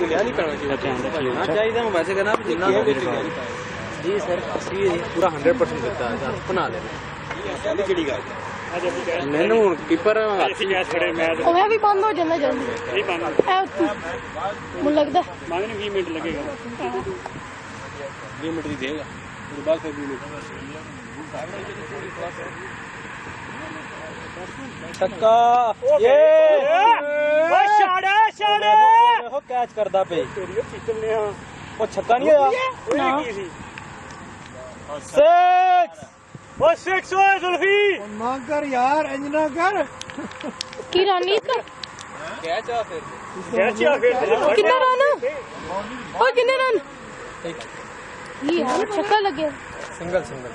ਲਿਆ ਨਹੀਂ ਪੈਣਾ ਚਾਹੀਦਾ ਹਾਂ ਚਾਹੀਦਾ ਮੈਂ ਵੈਸੇ ਕਹਿੰਦਾ ਜਿੰਨਾ ਹੋ ਜੀ ਸਰ ਅਸੀਂ ਪੂਰਾ 100% ਦਿੱਤਾ ਹੈ ਸਰ ਬਣਾ ਲੈਣਾ ਇਹ ਕਿਹੜੀ ਗੱਲ ਮੈਨੂੰ ਹੁਣ ਕੀਪਰ ਅਸੀਂ ਗੈਸ ਖੜੇ ਮੈਂ ਉਹ ਵੀ ਬੰਦ ਹੋ ਜਾਂਦਾ ਜਲਦੀ। ਨਹੀਂ ਬੰਦ ਮੈਨੂੰ ਲੱਗਦਾ। ਮੰਗ ਨੂੰ 20 ਮਿੰਟ ਲੱਗੇਗਾ 20 ਮਿੰਟ ਦੀ ਦੇਗਾ। ਉਹਦੇ ਬਾਅਦ ਫਿਰ 20 ਮਿੰਟ। ਛੱਕਾ ਏ ਓ ਛਾੜੇ ਛਾੜੇ ਦੇਖੋ ਕੈਚ ਕਰਦਾ ਪਏ ਤੇਰੀ ਖਿੱਚਣੇ ਆ ਉਹ ਛੱਕਾ ਨਹੀਂ ਹੋਇਆ ਉਹ ਕੀ ਸੀ 6 ਓ 6 ਓਏ ਜ਼ੁਲਫੀ ਨਾ ਕਰ ਯਾਰ ਇੰਜ ਨਾ ਕਰ ਕੀ ਰਾਨੀ ਤਾਂ ਕੈਚ ਆ ਫਿਰ ਕੈਚ ਆ ਖੇਡ ਕਿੰਨਾ ਰਨ ਓ ਕਿੰਨੇ ਰਨ ਇਹ ਯਾਰ ਛੱਕਾ ਲੱਗਿਆ ਸਿੰਗਲ ਸਿੰਗਲ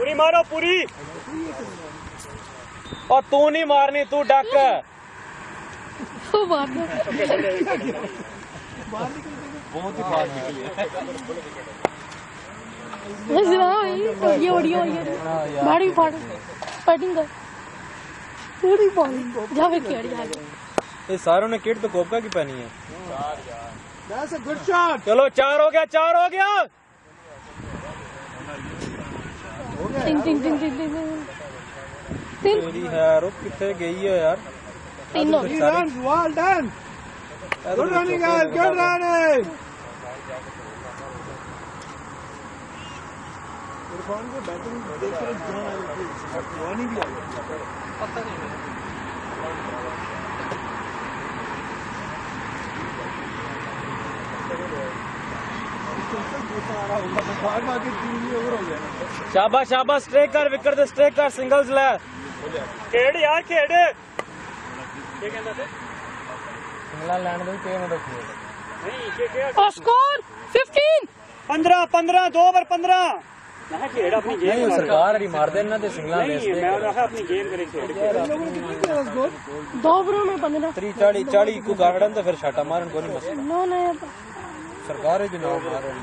पूरी मारो पूरी। और तू नहीं मारनी तू डक। बहुत ही बात ये पूरी ये सारों ने किट तो कोपका की पहनी है। चलो चार हो गया चार हो गया। टिंग टिंग टिंग टिंग टिंग टिंग तेरी यार वो कितने गई तो तो है यार? तीनों run well done good running guys good running Irfan को बैटिंग देख रहे ध्यान आ गई ध्यान ही भी आ शाबाश शाबाश स्ट्रेक कर विकेट दे स्ट्रेक कर सिंगल्स ले। खेड़ यार खेड़। क्या कहता थे सिंगला लैंड दो के मतलब खेड़ नहीं के के स्कोर 15 15 15 दो ओवर 15 मैं खेड़ अपनी गेम नहीं सरकार अड़ी मार देना ते सिंगला मैं अपनी गेम करे दो में 15 30 40 40 को गार्डन तो फिर शाटा मारन को नहीं मसला नो ना सरकार है जनाब मार रही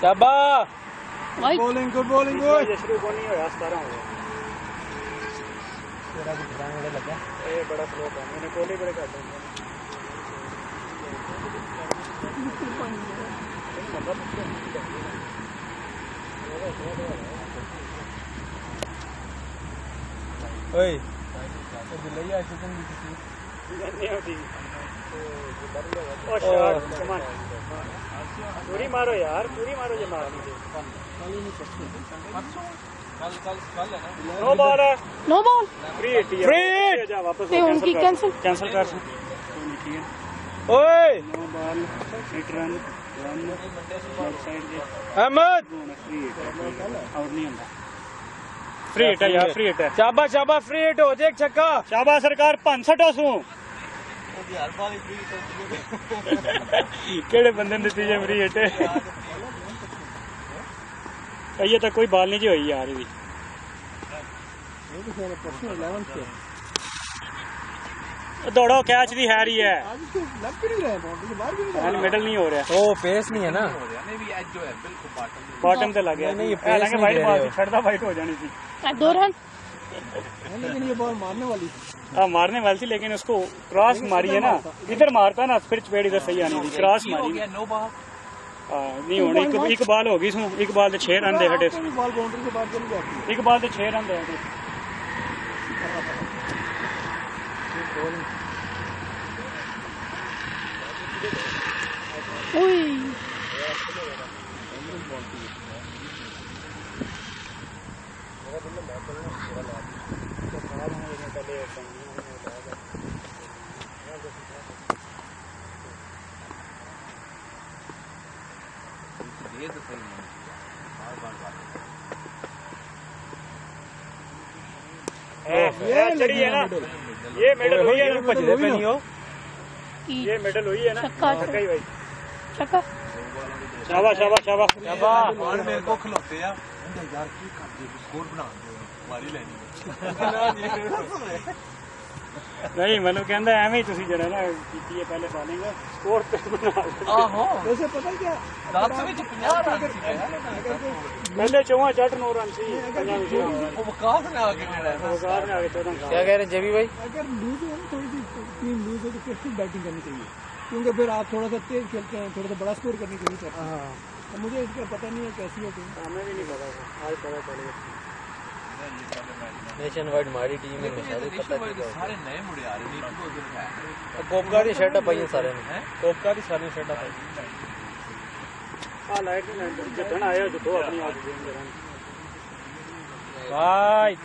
शाबाश good bowling good bowling good जसरू को नहीं होया 17 हो गया। थोड़ा लगा ए बड़ा स्लो था। मैंने कोहली बड़े काटे ओए तो दिलैया ऐसे तुम भी किसी। पूरी मारो यार पूरी मारो ये नो बॉल है नो बॉल फ्री फ्री वापस उनकी कैंसिल कैंसिल कर ओए no ball hit run run Ahmed और नहीं ફ્રી હિટ યાર ફ્રી હિટ શાબાશ શાબાશ ફ્રી હિટ હોજે એક છક્કા શાબાશ સરકાર 65 શું केड़े बंदे ने तीजे मरी हटे ये तो कोई बाल नहीं जी हुई यार भी तो दौड़ो कैच भी है रही है। मेडल नहीं हो रहा। है तो ओ पेस नहीं है ना। बॉटम पे लग गया। नहीं हालाँकि वाइट बॉल छड़ता वाइट हो जानी थी। हाँ, दो रन। लेकिन ये बॉल मारने वाली थी। हाँ मारने वाली थी लेकिन उसको क्रॉस मारी है ना। इधर मारता ना फिर चपेट इधर सही आनी थी। क्रॉस मारी। हाँ, नहीं होने एक, एक बॉल होगी इसमें एक बॉल तो छह रन दे हटे। एक बॉल तो छह रन दे हटे। Uy. ये तो सही नहीं बार बार बार ये लड़ी है ना ये मेडल हुई है ये मेडल हुई है? ना? चक्का हाँ, भाई। शाबा शाबा शाबा शाबा और मेरे को की कर दे स्कोर बना दे। हमारी लेनी है। ਨਹੀਂ ਮੈਨੂੰ ਕਹਿੰਦਾ ਐਵੇਂ ਹੀ ਤੁਸੀਂ ਜਿਹੜਾ ਨਾ ਕੀਤੀ ਹੈ ਪਹਿਲੇ ਬਾਲਿੰਗ ਸਕੋਰ ਤੇ ਬਣਾ ਦਿਓ। ਆਹੋ वैसे पता है क्या 10 ਵਿੱਚ 50 ਰਨ ਸੀ ਪਹਿਲੇ ਚੌਹਾਂ ਚੱਟ ਨੌ ਰਨ ਸੀ ਪੰਜਾਂ ਵਿੱਚ ਉਹ ਵਕਾਸ ਨੇ ਆ ਕੇ ਜਿਹੜਾ ਹੈ ਸਰਕਾਰ ਨੇ ਆ ਕੇ 14 क्या कह रहे हैं जेबी भाई अगर लूज है ना थोड़ी सी टीम लूज है तो फिर फिर बैटिंग करनी चाहिए क्योंकि फिर आप थोड़ा सा तेज खेलते हैं थोड़ा सा बड़ा स्कोर करने के लिए करते हैं तो मुझे इसका पता नहीं है कैसी है टीम हमें भी नहीं पता था आज पता चल गया नेशन वाइड मारी टीम है सारे तो पता नहीं सारे नए मुड़े आ रहे हैं कोपका की शर्ट पाई है सारे ने कोपका की सारे शर्ट पाई है आ लाइट में जटन आया जो तो अपनी आज गेम करन भाई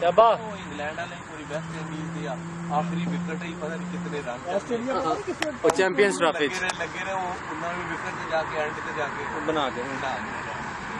डब्बा इंग्लैंड वाले पूरी बेस्ट इंडीज दिया आखिरी विकेट ही पता नहीं कितने रन ऑस्ट्रेलिया हाँ। और चैंपियंस ट्रॉफी लगे रहे वो उन्होंने विकेट पे जाके एंड पे जाके बना के। बना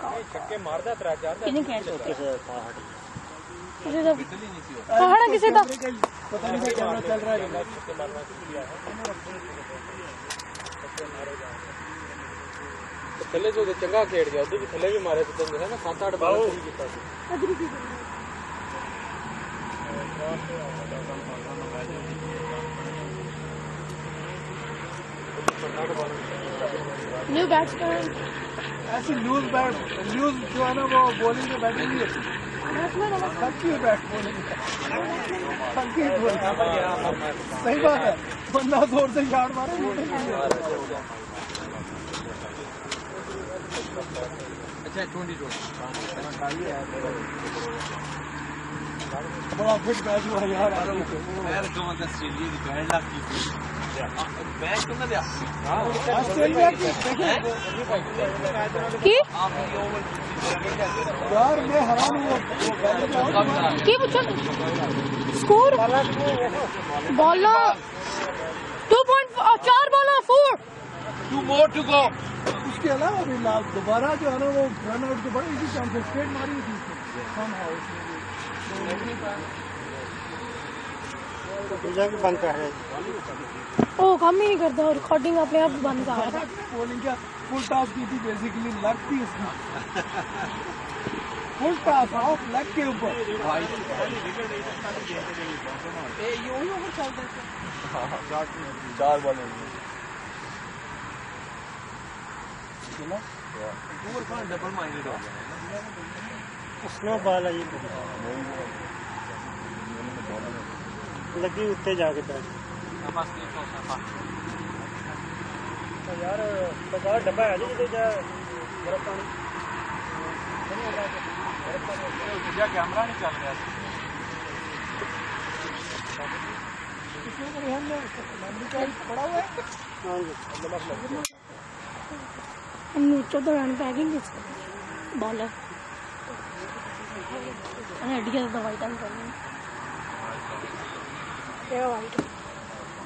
ਕਿਹਨੇ ਕਹਿ ਚੋਕੇ ਸਰ ਪਹਾੜ ਕਿਸੇ ਦਾ ਪਹਾੜਾ ਕਿਸੇ ਦਾ ਪਤਾ ਨਹੀਂ ਕਿਆ ਚੱਲ ਰਿਹਾ ਹੈ ਥੱਲੇ ਤੋਂ ਚੰਗਾ ਖੇਡ ਗਿਆ ਉਹਦੇ ਵੀ ਥੱਲੇ ਵੀ ਮਾਰੇ ਤੇ ਤੰਗ ਹੈ ਨਾ 7-8 ਬਾਲ ਪੂਰੀ ਕੀਤਾ ਸੀ ਅਦਰੀ ਕੀ New batsman. ऐसी लूज बैट लूज जो है ना वो बॉलिंग में बैटिंग है बैट बॉलिंग सही बात है। बंदा ज़ोर से शार्ट मारे अच्छा ट्वेंटी बड़ा फिट बैट हुआ यार। ज़बरदस्त स्कोर? बोलो। टू पॉइंट चार बोलो four two more to go उसके अलावा अभी दोबारा जो है ना वो रन आउट के बड़े इसी चांसेस स्ट्रेट मारी थी। तो बंद कर रहे ओ काम ही नहीं करता और रिकॉर्डिंग अपने आप बंद कर रहा क्या फुल टॉस की थी बेसिकली लग थी इसका फुल टॉस ऑफ़ लग के ऊपर। भाई ये यूँ ही ऊपर चल देते हैं। चार बॉल है वाले डबल माइंडेड हो गया स्नो बॉल है लगी उत्ते जाके बैठ। आपके पास नहीं पहुँचा था तो यार पका डब्बा है जैसे गर्म पानी क्या कैमरा नहीं चल रहा पड़ा हुआ है नीचे तो रन पैकिंग बॉलर हड्डियाँ दवाई डाल रही हैं क्या वाइट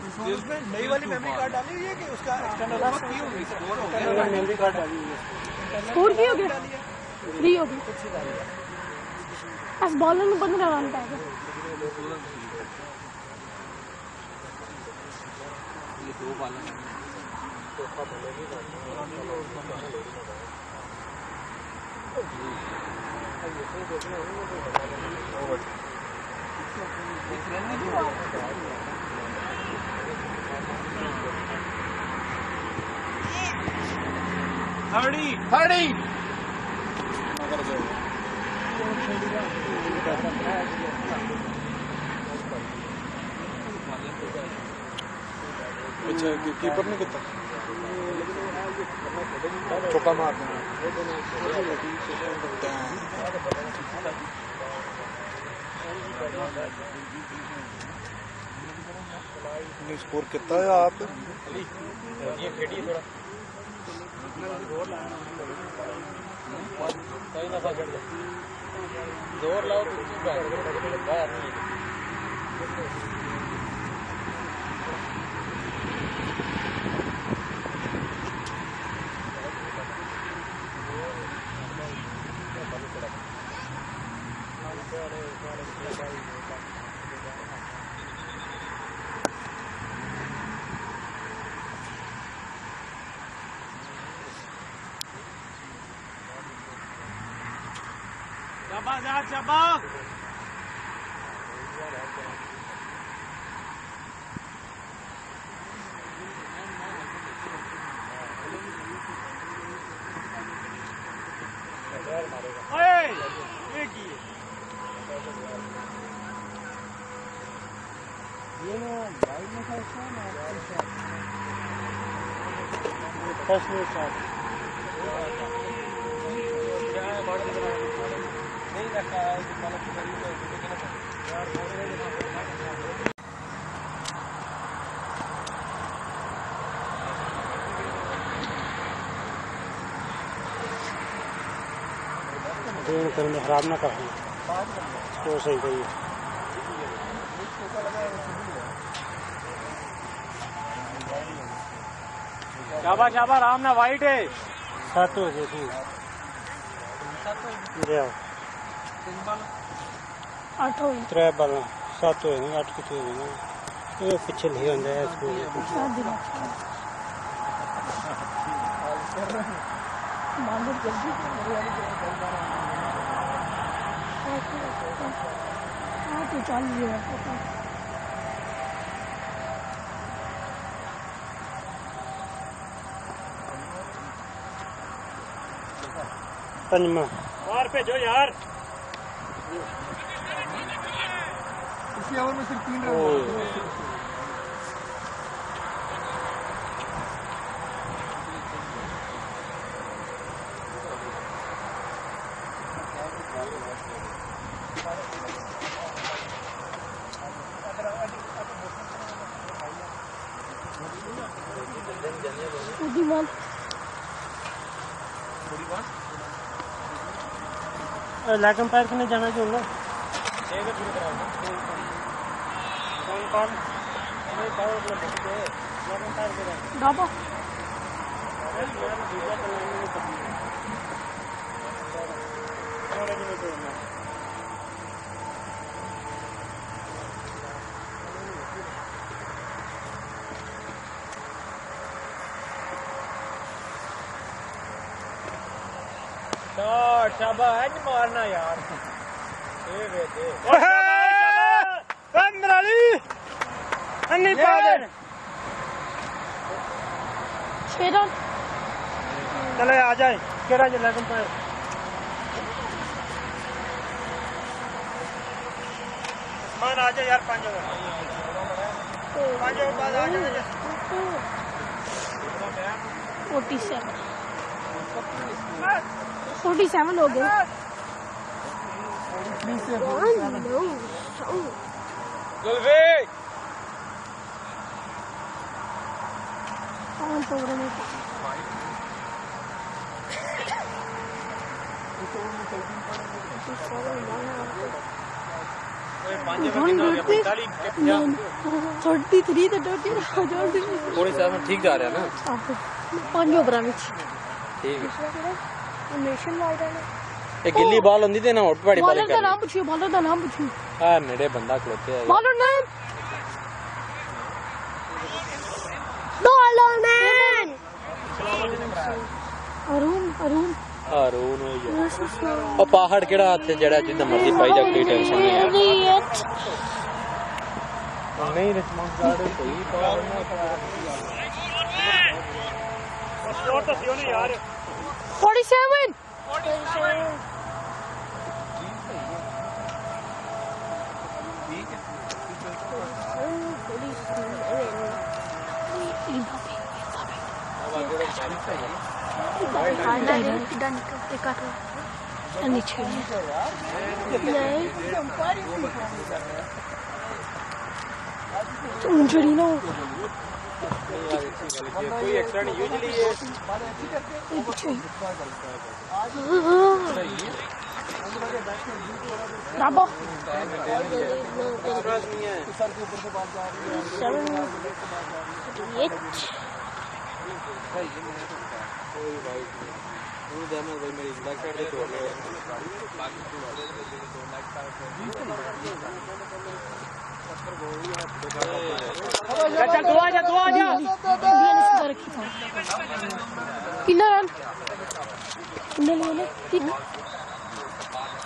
इसमें नई वाली मेमोरी कार्ड डाली हुई है कि उसका एक्सटर्नल की होगी स्कोर हो? मेमोरी कार्ड डाली हुई है। स्कोर की हो गया। थ्री हो। गया। बस बॉलर ने पंद्रह रन पाएगा ये दो बॉल थर्डी थर्डी अच्छा कीपर ने कितना? चौका मार देना। नहीं स्कोर कितना है आप? ये खेड़ी थोड़ा कोई ना पकड़ ले ज़ोर लाओ तो बाहर नहीं नहीं रखा है दुकान की खरीद है लेकिन करने खराब ना कर तो सही कही शाबा शाबा राम ना वाइट है। हो गए ठीक। आओ ਅੱਠ ਹੋਈ त्रै बालां सत्त होए ने अट्ठ कितने होए ने ਇਹ ਪਿੱਛੇ ਲਿਖਿਆ ਹੁੰਦਾ ਹੈ ਸਕੂਲ ਦੇ ਸ਼ਾਦੀ ਦਾ ਮੰਨ ਜਲਦੀ ਆ ਤੂੰ ਚੱਲ ਗਿਆ ਪਤਾ ਪੰਜਵਾਂ ਬਾਹਰ ਭੇਜੋ छह ओवर में सिर्फ़ तीन रन लैक एम्पायर अंपायर के लिए जाना चाहिए Oh, Shabba, how do know, yaar? Hey, hey. Heavenly Father. छेड़ा चले आ जाए। केरा चला तुम पर उस्मान आ जाए यार पाँच बजे पाँच बजे बाद आ जाए फोर्टी सेवन फोर्टी सेवन हो गए। Gulvik! पाँच ओवर में थर्टी थ्री तो थर्टी थोड़ी सा ठीक जा रहा है ना? पाँच ओवर ठीक है। नेशन वाइड है। ये गिल्ली बॉल होंदी थी ना उठ पड़ी बॉलिंग का नाम पूछिए बॉलर का नाम पूछिए। आ मेरे बंदा खलोते हैं। Bowler name bowler name Arun Arun ਹੋਇਆ ਉਹ ਪਹਾੜ ਕਿਹੜਾ ਹੱਥ ਜਿਹੜਾ ਜਿੱਦਾਂ ਮਰਜ਼ੀ ਪਾਈ ਜਾ ਕੋਈ ਟੈਨਸ਼ਨ ਨਹੀਂ ਹੈ ਨਹੀਂ ਰਸਮਾਂਗਾੜੇ ਕੋਈ ਪਹਾੜ ਨਾ ਸਪੋਰਟ ਤਾਂ ਸਿਓ ਨਹੀਂ ਯਾਰ 47 47 Thank you. नीचे नहीं इंजरी ना हो कोई एक्स्ट्रा नहीं यूजुअली ये ये पीछे डाबा एक्स्ट्रा नहीं है सेवन एट कोई वाइट नहीं वो जाना भाई मेरी बैक साइड से तोड़ गया किन्ना रन किन्ने लिए ने तीन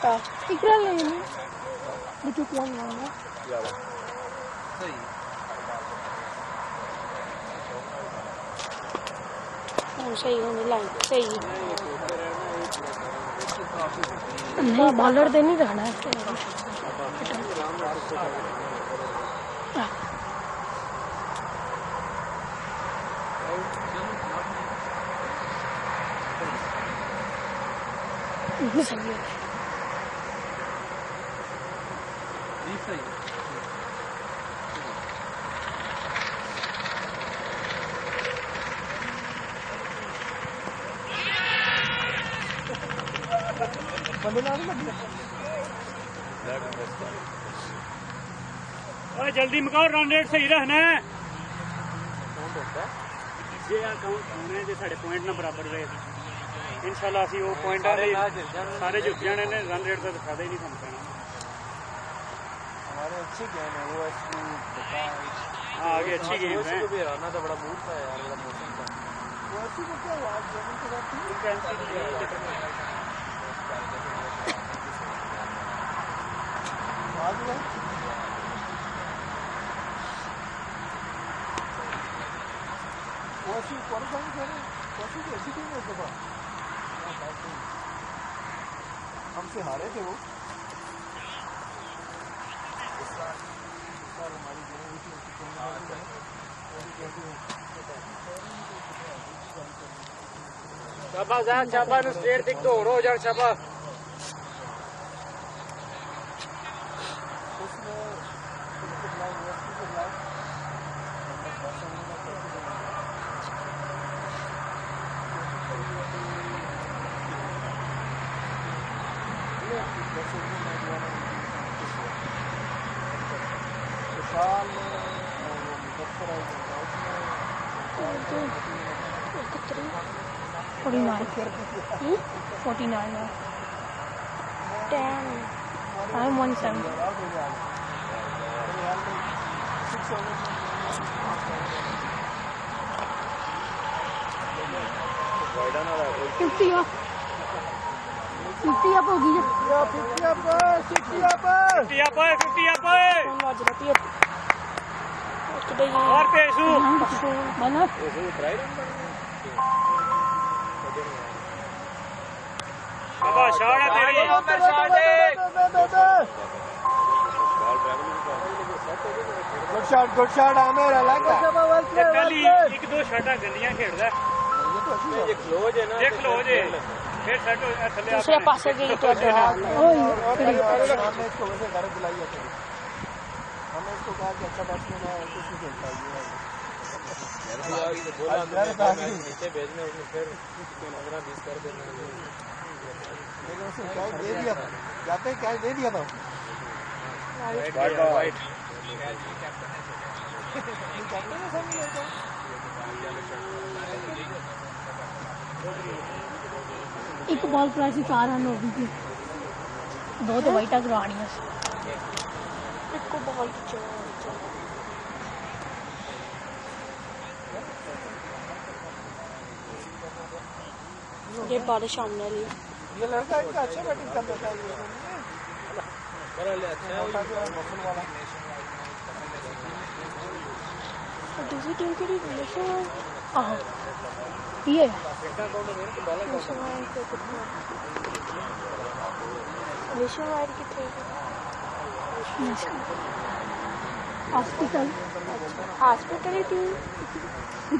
हाँ एक रन लिए ने मुझे कौन मारा हाँ, सही होने सही नहीं बॉलर दे नहीं रहना है हाँ। सही है ओए जल्दी मुकाओ रन रेट सही रहना है ਜੇ ਆ ਕਾਊਂਟ ਹੋਣੇ ਜੇ ਸਾਡੇ ਪੁਆਇੰਟ ਨਾਲ ਬਰਾਬਰ ਰਹੇ ਇਨਸ਼ਾਅੱਲਾ ਅਸੀਂ ਉਹ ਪੁਆਇੰਟਾਂ ਦੇ ਸਾਰੇ ਜਿੱਤ ਜਾਣੇ ਨੇ ਰਨ ਰੇਟ ਦਾ ਤਾਂ ਫਾਇਦਾ ਹੀ ਨਹੀਂ ਸਾਨੂੰ ਪੈਣਾ हमारे अच्छे गेम है वो एसपी हाँ आगे अच्छी गेम है को भी हराना था बड़ा मूड था यार बड़ा मौसम था वो एसपी को क्या हुआ आज जमीन के बाद कोशी कोरसांग करे हमसे हारे थे वो इस साल इस ने स्टेट दिख तो हो रो यार, शाबाश। Forty nine forty nine ten I am one seven fifty up fifty up होगी fifty up sixty up 50 up 50 up है आज राती अप और पेशू बना शाबाश शाट है तेरी good good shot good shot Aamer ਅਲੱਗ ਤੇ ਪਹਿਲੀ ਇੱਕ ਦੋ ਸ਼ਾਟਾਂ ਗੰਦੀਆਂ ਖੇਡਦਾ ਇਹ ਕਲੋਜ ਹੈ ਨਾ ਇਹ ਕਲੋਜ ਹੈ ਫਿਰ ਸ਼ਾਟ ਥੱਲੇ ਆ ਦੂਸਰੇ ਪਾਸੇ ਗਈ ਤੁਹਾਡੇ ਹਾਲ ਓਏ ਸਾਹਮਣੇ ਇਸ ਕੋ ਵੈਸੇ ਦਰਦ ਲਾਈ ਆ कहा कि अच्छा बैट्समैन है कुछ नहीं खेलता ये बोला आज घर पे आ गई। नीचे भेजने उसने फिर पंद्रह बीस कर देना लेकिन जाते कैच दे दिया था लेता एक बॉल पर ऐसी चार रन हो गई तो ये बारिश सामने वाली है। ये लड़का इनका अच्छा बैटिंग कर लेता है। दूसरी टीम के लिए हाँ। ये नेशनल वाइड कितने हॉस्पिटल हॉस्पिटल